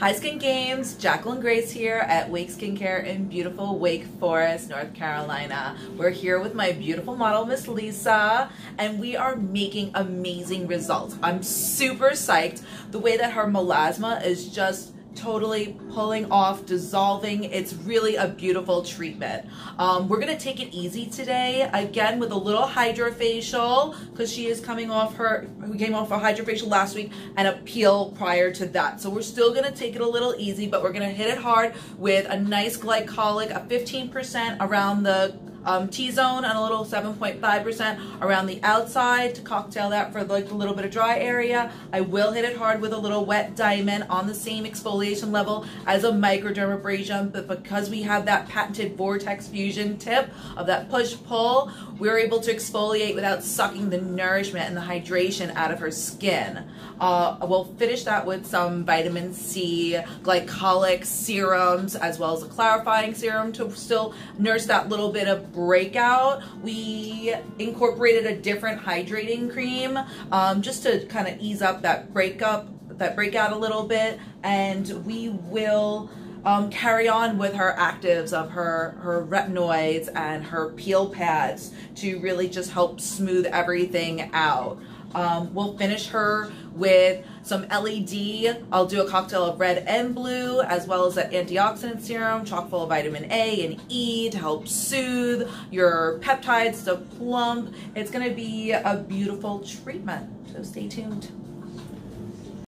Hi Skin Games, Jacqueline Grace here at Wake Skincare in beautiful Wake Forest, North Carolina. We're here with my beautiful model, Miss Lisa, and we are making amazing results. I'm super psyched. The way that her melasma is just totally pulling off, dissolving. It's really a beautiful treatment. Um, we're to take it easy today, again with a little HydraFacial because she is coming off her, we came off a HydraFacial last week and a peel prior to that. So we're still to take it a little easy, but we're to hit it hard with a nice glycolic, a 15% around the um, T-zone and a little 7.5% around the outside to cocktail that for like a little bit of dry area. I will hit it hard with a little wet diamond on the same exfoliation level as a microdermabrasion, but because we have that patented vortex fusion tip of that push-pull, we're able to exfoliate without sucking the nourishment and the hydration out of her skin. Uh, we'll finish that with some vitamin C, glycolic serums, as well as a clarifying serum to still nurse that little bit of breakout. We incorporated a different hydrating cream um, just to kind of ease up that breakup, that breakout a little bit. And we will um, carry on with her actives of her, her retinoids and her peel pads to really just help smooth everything out. Um, we'll finish her with some LED. I'll do a cocktail of red and blue, as well as an antioxidant serum, chock full of vitamin A and E to help soothe your peptides to plump. It's gonna be a beautiful treatment, so stay tuned.